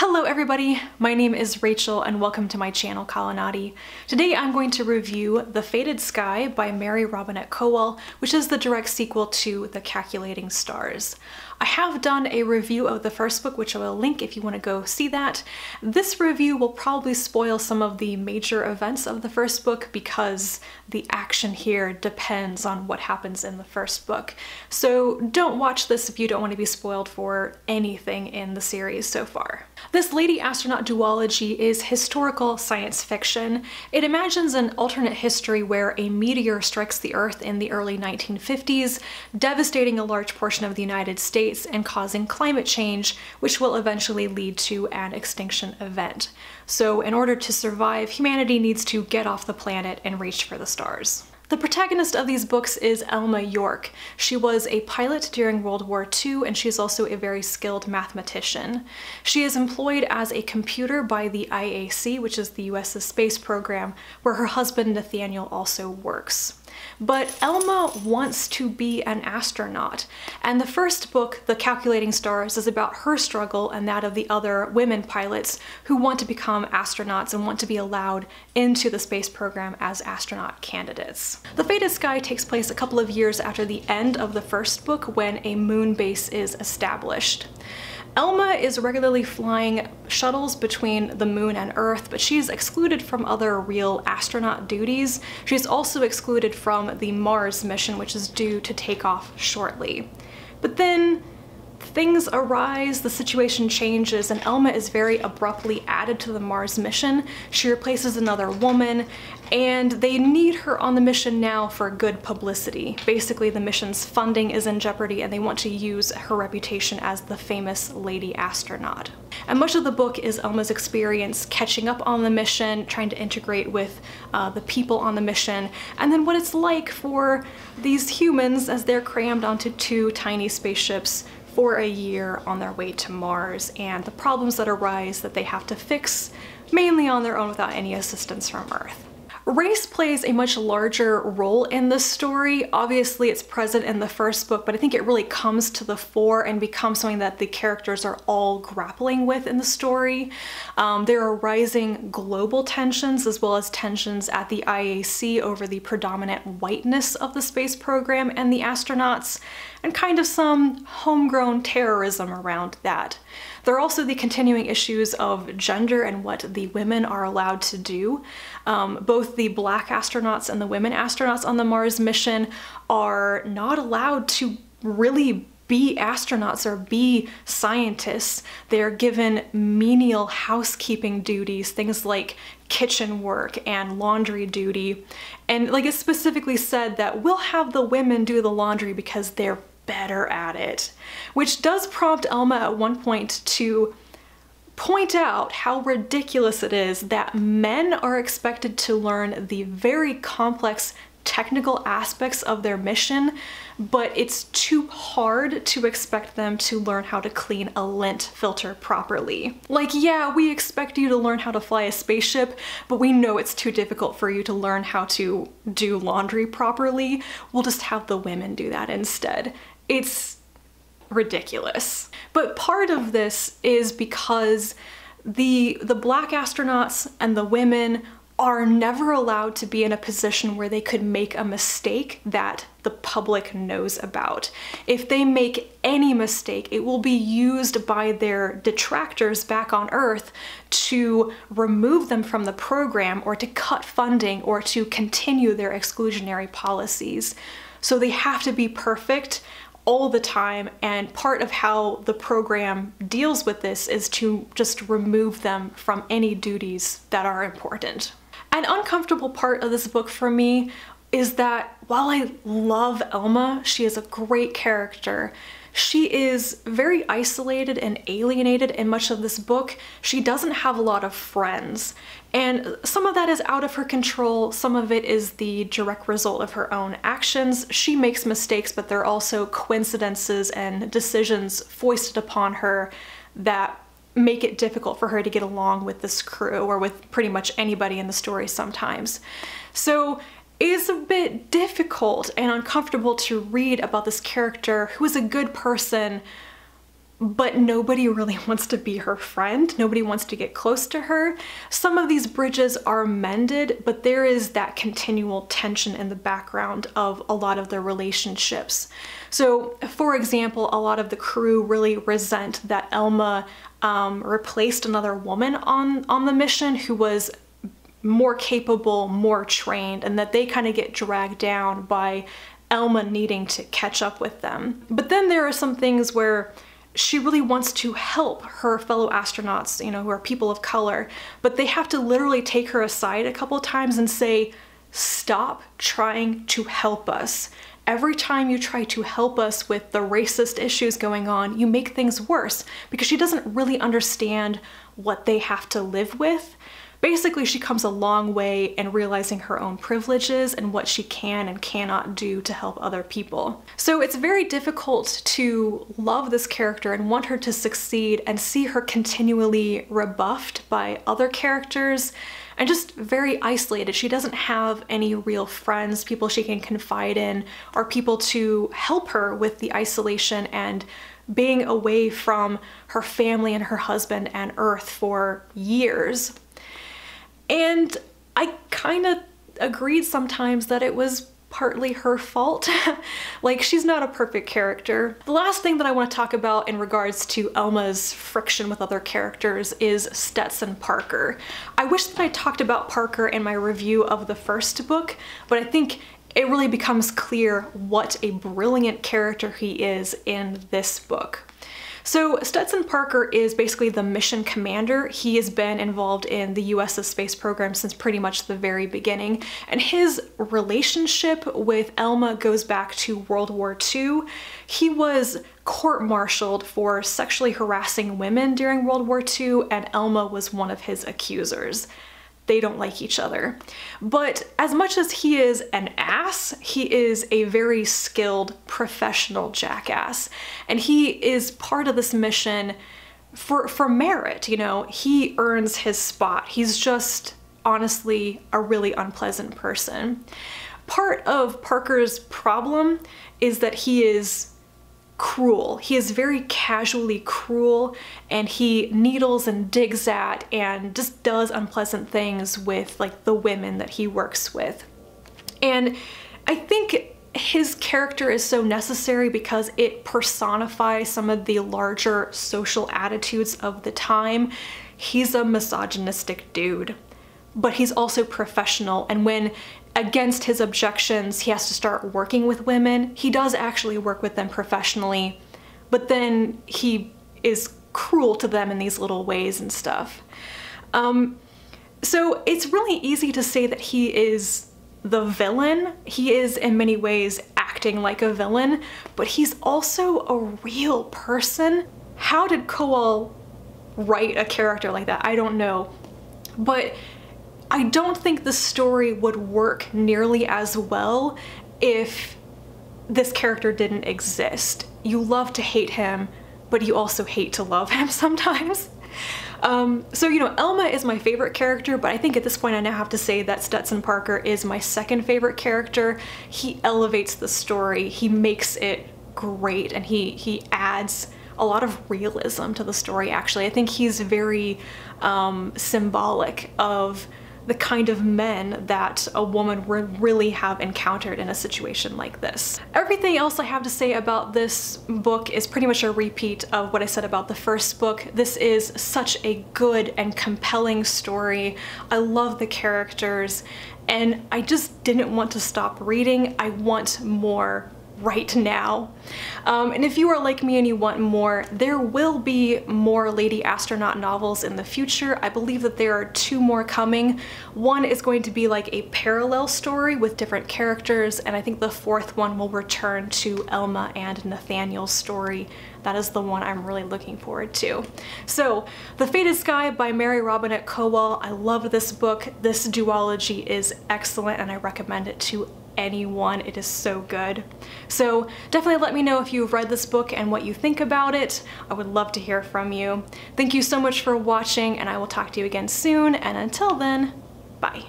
Hello everybody, my name is Rachel and welcome to my channel Kalanadi. Today I'm going to review The Fated Sky by Mary Robinette Kowal, which is the direct sequel to The Calculating Stars. I have done a review of the first book, which I will link if you want to go see that. This review will probably spoil some of the major events of the first book because the action here depends on what happens in the first book. So don't watch this if you don't want to be spoiled for anything in the series so far. This Lady Astronaut duology is historical science fiction. It imagines an alternate history where a meteor strikes the Earth in the early 1950s, devastating a large portion of the United States and causing climate change, which will eventually lead to an extinction event. So in order to survive, humanity needs to get off the planet and reach for the stars. The protagonist of these books is Elma York. She was a pilot during World War II and she's also a very skilled mathematician. She is employed as a computer by the IAC, which is the US's space program, where her husband Nathaniel also works. But Elma wants to be an astronaut, and the first book, The Calculating Stars, is about her struggle and that of the other women pilots who want to become astronauts and want to be allowed into the space program as astronaut candidates. The Fated Sky takes place a couple of years after the end of the first book when a moon base is established. Elma is regularly flying shuttles between the moon and Earth, but she's excluded from other real astronaut duties. She's also excluded from the Mars mission, which is due to take off shortly. But then things arise, the situation changes, and Elma is very abruptly added to the Mars mission. She replaces another woman, and they need her on the mission now for good publicity. Basically, the mission's funding is in jeopardy, and they want to use her reputation as the famous lady astronaut. And much of the book is Elma's experience catching up on the mission, trying to integrate with uh, the people on the mission, and then what it's like for these humans as they're crammed onto two tiny spaceships for a year on their way to Mars and the problems that arise that they have to fix mainly on their own without any assistance from Earth. Race plays a much larger role in this story. Obviously it's present in the first book, but I think it really comes to the fore and becomes something that the characters are all grappling with in the story. Um, there are rising global tensions as well as tensions at the IAC over the predominant whiteness of the space program and the astronauts, and kind of some homegrown terrorism around that. There are also the continuing issues of gender and what the women are allowed to do. Um, both the black astronauts and the women astronauts on the Mars mission are not allowed to really be astronauts or be scientists. They're given menial housekeeping duties, things like kitchen work and laundry duty. And like it specifically said that we'll have the women do the laundry because they're better at it, which does prompt Elma at one point to point out how ridiculous it is that men are expected to learn the very complex technical aspects of their mission, but it's too hard to expect them to learn how to clean a lint filter properly. Like, yeah, we expect you to learn how to fly a spaceship, but we know it's too difficult for you to learn how to do laundry properly. We'll just have the women do that instead. It's ridiculous. But part of this is because the, the black astronauts and the women are never allowed to be in a position where they could make a mistake that the public knows about. If they make any mistake, it will be used by their detractors back on Earth to remove them from the program or to cut funding or to continue their exclusionary policies. So they have to be perfect all the time and part of how the program deals with this is to just remove them from any duties that are important. An uncomfortable part of this book for me is that while I love Elma, she is a great character, she is very isolated and alienated in much of this book. She doesn't have a lot of friends. And some of that is out of her control, some of it is the direct result of her own actions. She makes mistakes, but there are also coincidences and decisions foisted upon her that make it difficult for her to get along with this crew or with pretty much anybody in the story sometimes. So is a bit difficult and uncomfortable to read about this character who is a good person but nobody really wants to be her friend. Nobody wants to get close to her. Some of these bridges are mended, but there is that continual tension in the background of a lot of their relationships. So, for example, a lot of the crew really resent that Elma um, replaced another woman on, on the mission who was more capable, more trained, and that they kind of get dragged down by Elma needing to catch up with them. But then there are some things where she really wants to help her fellow astronauts, you know, who are people of color, but they have to literally take her aside a couple times and say, stop trying to help us. Every time you try to help us with the racist issues going on, you make things worse because she doesn't really understand what they have to live with. Basically, she comes a long way in realizing her own privileges and what she can and cannot do to help other people. So it's very difficult to love this character and want her to succeed and see her continually rebuffed by other characters and just very isolated. She doesn't have any real friends, people she can confide in, or people to help her with the isolation and being away from her family and her husband and Earth for years. And I kind of agreed sometimes that it was partly her fault. like, she's not a perfect character. The last thing that I want to talk about in regards to Elma's friction with other characters is Stetson Parker. I wish that I talked about Parker in my review of the first book, but I think it really becomes clear what a brilliant character he is in this book. So Stetson Parker is basically the mission commander. He has been involved in the US's space program since pretty much the very beginning, and his relationship with Elma goes back to World War II. He was court-martialed for sexually harassing women during World War II, and Elma was one of his accusers they don't like each other. But as much as he is an ass, he is a very skilled professional jackass. And he is part of this mission for, for merit, you know, he earns his spot. He's just honestly a really unpleasant person. Part of Parker's problem is that he is cruel. He is very casually cruel and he needles and digs at and just does unpleasant things with like the women that he works with. And I think his character is so necessary because it personifies some of the larger social attitudes of the time. He's a misogynistic dude, but he's also professional. And when against his objections, he has to start working with women. He does actually work with them professionally, but then he is cruel to them in these little ways and stuff. Um, so it's really easy to say that he is the villain. He is in many ways acting like a villain, but he's also a real person. How did Kowal write a character like that? I don't know. But I don't think the story would work nearly as well if this character didn't exist. You love to hate him, but you also hate to love him sometimes. Um, so, you know, Elma is my favorite character, but I think at this point I now have to say that Stetson Parker is my second favorite character. He elevates the story, he makes it great, and he, he adds a lot of realism to the story, actually. I think he's very um, symbolic of the kind of men that a woman would really have encountered in a situation like this. Everything else I have to say about this book is pretty much a repeat of what I said about the first book. This is such a good and compelling story. I love the characters and I just didn't want to stop reading. I want more right now. Um, and if you are like me and you want more, there will be more Lady Astronaut novels in the future. I believe that there are two more coming. One is going to be like a parallel story with different characters, and I think the fourth one will return to Elma and Nathaniel's story. That is the one I'm really looking forward to. So, The Fated Sky by Mary Robinette Kowal. I love this book. This duology is excellent and I recommend it to anyone. It is so good. So definitely let me know if you've read this book and what you think about it. I would love to hear from you. Thank you so much for watching and I will talk to you again soon and until then, bye.